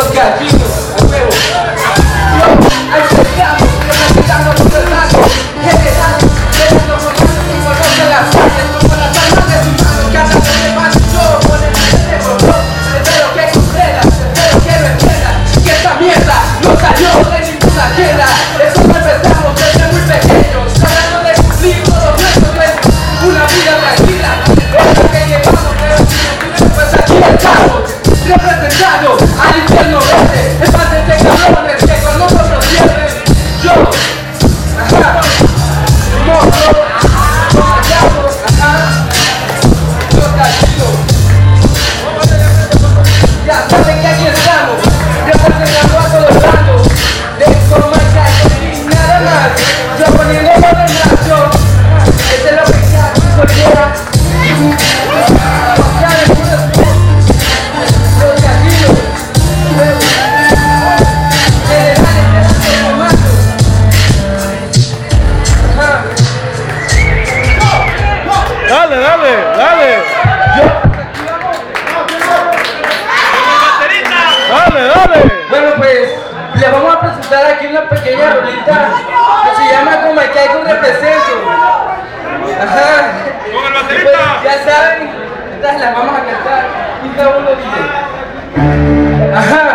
Los gallinos, a huevo. Que que esta mierda no salió de ninguna guerra. Eso desde muy pequeños. De cumplir. Una vida tranquila, que llevamos. Pero si no pues aquí estamos. Representando al infierno verde. Es más de cabrones que con nosotros pierden. Yo, ajá, monstruo, comandamos, ajá, gallinos. Ya saben que aquí aquí una pequeña rolita que se llama Como que hay un represento. Ajá. Con el Pues, baterista. ya saben, estas las vamos a cantar cada uno dice. Ajá.